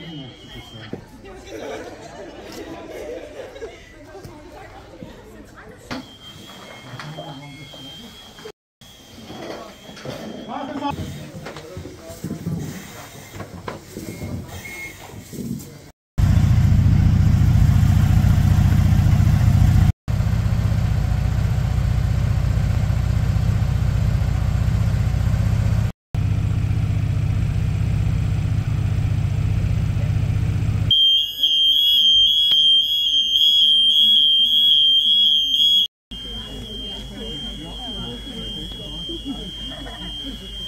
뽑으면 좋겠어요. Marcus. Thank you.